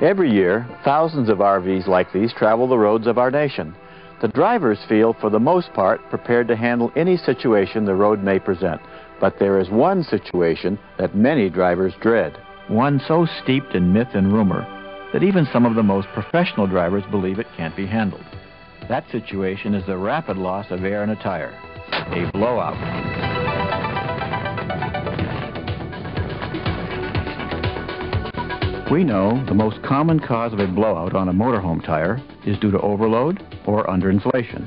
Every year, thousands of RVs like these travel the roads of our nation. The drivers feel, for the most part, prepared to handle any situation the road may present. But there is one situation that many drivers dread. One so steeped in myth and rumor that even some of the most professional drivers believe it can't be handled. That situation is the rapid loss of air in a tire, a blowout. We know the most common cause of a blowout on a motorhome tire is due to overload or underinflation.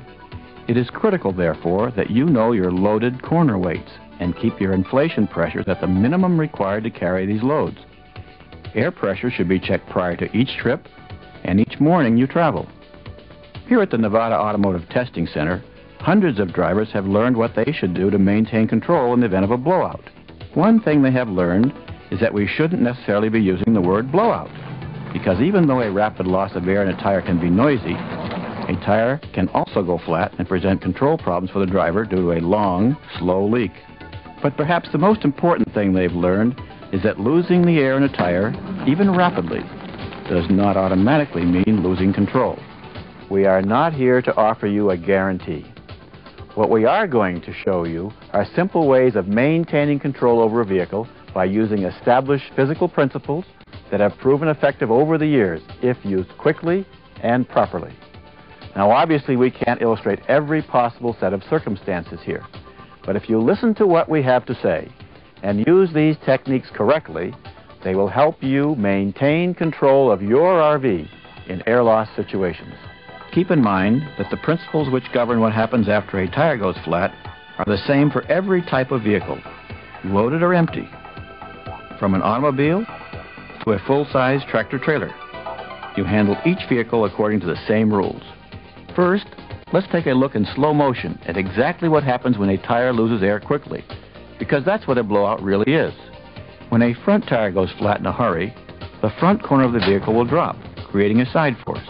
It is critical, therefore, that you know your loaded corner weights and keep your inflation pressures at the minimum required to carry these loads. Air pressure should be checked prior to each trip and each morning you travel. Here at the Nevada Automotive Testing Center, hundreds of drivers have learned what they should do to maintain control in the event of a blowout. One thing they have learned is that we shouldn't necessarily be using the word blowout, because even though a rapid loss of air in a tire can be noisy, a tire can also go flat and present control problems for the driver due to a long, slow leak. But perhaps the most important thing they've learned is that losing the air in a tire, even rapidly, does not automatically mean losing control. We are not here to offer you a guarantee. What we are going to show you are simple ways of maintaining control over a vehicle by using established physical principles that have proven effective over the years if used quickly and properly. Now, obviously, we can't illustrate every possible set of circumstances here, but if you listen to what we have to say and use these techniques correctly, they will help you maintain control of your RV in air loss situations. Keep in mind that the principles which govern what happens after a tire goes flat are the same for every type of vehicle, loaded or empty, from an automobile to a full-size tractor-trailer. You handle each vehicle according to the same rules. First, let's take a look in slow motion at exactly what happens when a tire loses air quickly, because that's what a blowout really is. When a front tire goes flat in a hurry, the front corner of the vehicle will drop, creating a side force.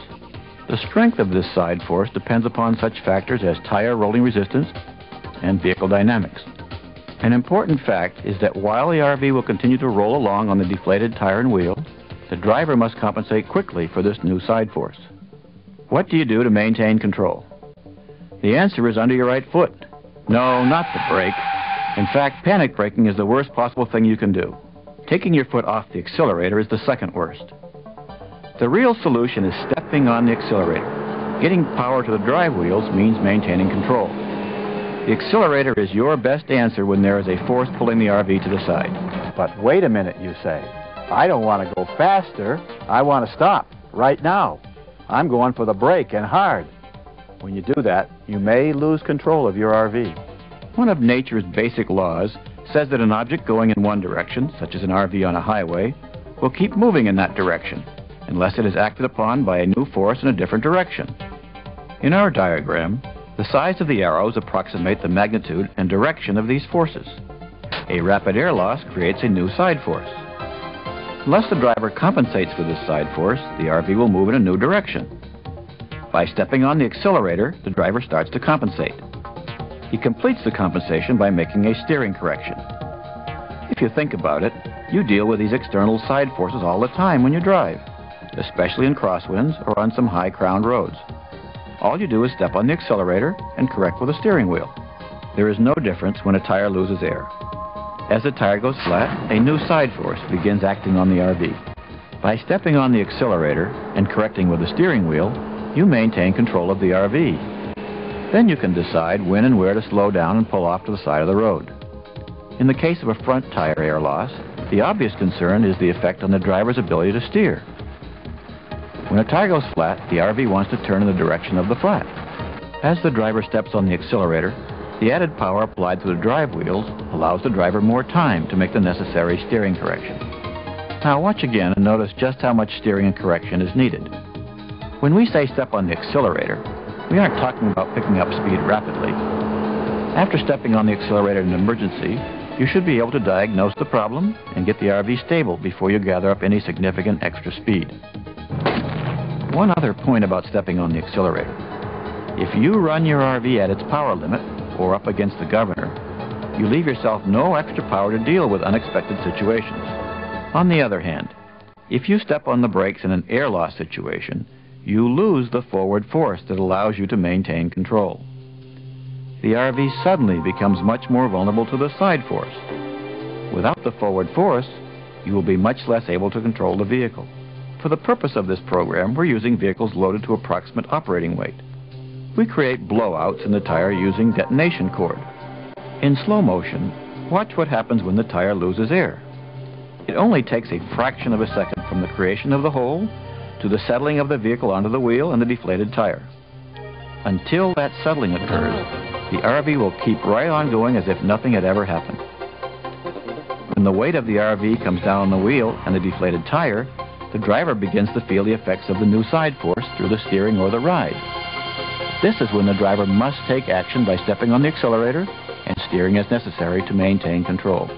The strength of this side force depends upon such factors as tire rolling resistance and vehicle dynamics. An important fact is that while the RV will continue to roll along on the deflated tire and wheel, the driver must compensate quickly for this new side force. What do you do to maintain control? The answer is under your right foot. No, not the brake. In fact, panic braking is the worst possible thing you can do. Taking your foot off the accelerator is the second worst. The real solution is stepping on the accelerator. Getting power to the drive wheels means maintaining control. The accelerator is your best answer when there is a force pulling the RV to the side. But wait a minute, you say. I don't want to go faster. I want to stop right now. I'm going for the brake and hard. When you do that, you may lose control of your RV. One of nature's basic laws says that an object going in one direction, such as an RV on a highway, will keep moving in that direction unless it is acted upon by a new force in a different direction. In our diagram, the size of the arrows approximate the magnitude and direction of these forces. A rapid air loss creates a new side force. Unless the driver compensates for this side force, the RV will move in a new direction. By stepping on the accelerator, the driver starts to compensate. He completes the compensation by making a steering correction. If you think about it, you deal with these external side forces all the time when you drive, especially in crosswinds or on some high crowned roads. All you do is step on the accelerator and correct with the steering wheel. There is no difference when a tire loses air. As the tire goes flat, a new side force begins acting on the RV. By stepping on the accelerator and correcting with the steering wheel, you maintain control of the RV. Then you can decide when and where to slow down and pull off to the side of the road. In the case of a front tire air loss, the obvious concern is the effect on the driver's ability to steer. When a tire goes flat, the RV wants to turn in the direction of the flat. As the driver steps on the accelerator, the added power applied to the drive wheels allows the driver more time to make the necessary steering correction. Now watch again and notice just how much steering and correction is needed. When we say step on the accelerator, we aren't talking about picking up speed rapidly. After stepping on the accelerator in an emergency, you should be able to diagnose the problem and get the RV stable before you gather up any significant extra speed. One other point about stepping on the accelerator. If you run your RV at its power limit or up against the governor, you leave yourself no extra power to deal with unexpected situations. On the other hand, If you step on the brakes in an air loss situation, you lose the forward force that allows you to maintain control. The RV suddenly becomes much more vulnerable to the side force. Without the forward force, you will be much less able to control the vehicle. For the purpose of this program, we're using vehicles loaded to approximate operating weight. We create blowouts in the tire using detonation cord. In slow motion, watch what happens when the tire loses air. It only takes a fraction of a second from the creation of the hole to the settling of the vehicle onto the wheel and the deflated tire. Until that settling occurs, the RV will keep right on going as if nothing had ever happened. When the weight of the RV comes down on the wheel and the deflated tire, the driver begins to feel the effects of the new side force through the steering or the ride. This is when the driver must take action by stepping on the accelerator and steering as necessary to maintain control.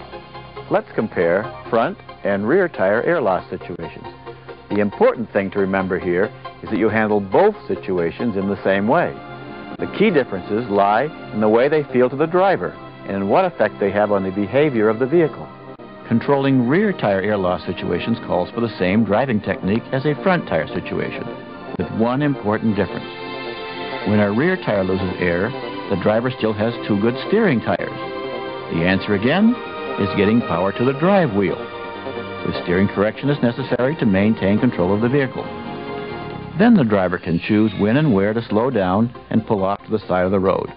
Let's compare front and rear tire air loss situations. The important thing to remember here is that you handle both situations in the same way. The key differences lie in the way they feel to the driver and in what effect they have on the behavior of the vehicle. Controlling rear tire air loss situations calls for the same driving technique as a front tire situation, with one important difference. When a rear tire loses air, the driver still has two good steering tires. The answer again is getting power to the drive wheel with steering correction is necessary to maintain control of the vehicle. Then the driver can choose when and where to slow down and pull off to the side of the road.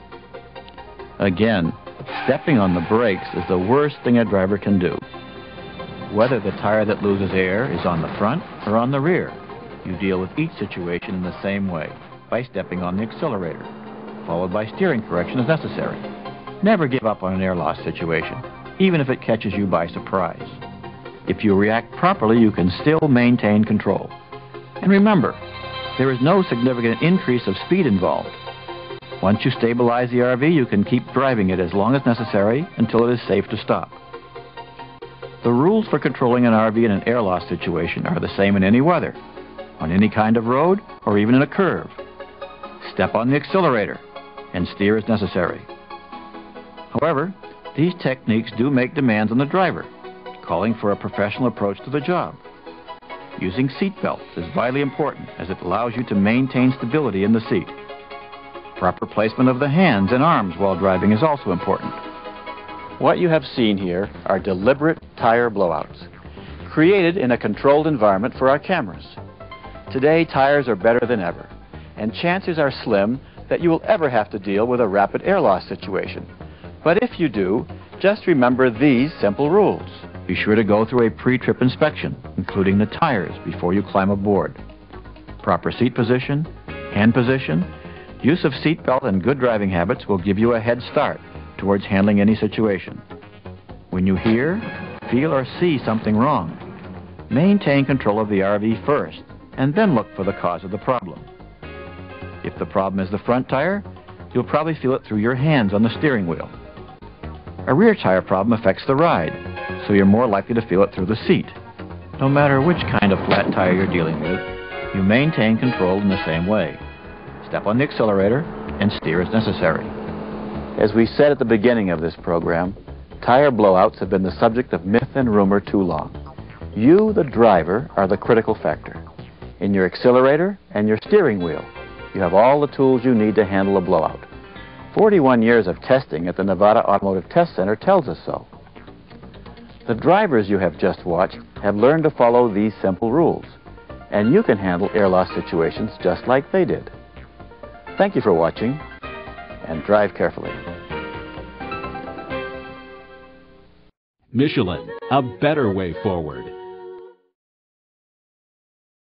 Again, stepping on the brakes is the worst thing a driver can do. Whether the tire that loses air is on the front or on the rear, you deal with each situation in the same way, by stepping on the accelerator, followed by steering correction as necessary. Never give up on an air loss situation, even if it catches you by surprise. If you react properly, you can still maintain control. And remember, there is no significant increase of speed involved. Once you stabilize the RV, you can keep driving it as long as necessary until it is safe to stop. The rules for controlling an RV in an air loss situation are the same in any weather, on any kind of road, or even in a curve. Step on the accelerator and steer as necessary. However, these techniques do make demands on the driver calling for a professional approach to the job. Using seat belts is vitally important as it allows you to maintain stability in the seat. Proper placement of the hands and arms while driving is also important. What you have seen here are deliberate tire blowouts, created in a controlled environment for our cameras. Today, tires are better than ever, and chances are slim that you will ever have to deal with a rapid air loss situation. But if you do, just remember these simple rules. Be sure to go through a pre-trip inspection, including the tires, before you climb aboard. Proper seat position, hand position, use of seat belt and good driving habits will give you a head start towards handling any situation. When you hear, feel, or see something wrong, maintain control of the RV first, and then look for the cause of the problem. If the problem is the front tire, you'll probably feel it through your hands on the steering wheel. A rear tire problem affects the ride, so you're more likely to feel it through the seat. No matter which kind of flat tire you're dealing with, you maintain control in the same way. Step on the accelerator and steer as necessary. As we said at the beginning of this program, tire blowouts have been the subject of myth and rumor too long. You, the driver, are the critical factor. In your accelerator and your steering wheel, you have all the tools you need to handle a blowout. 41 years of testing at the Nevada Automotive Test Center tells us so. The drivers you have just watched have learned to follow these simple rules, and you can handle air loss situations just like they did. Thank you for watching, and drive carefully. Michelin, a better way forward.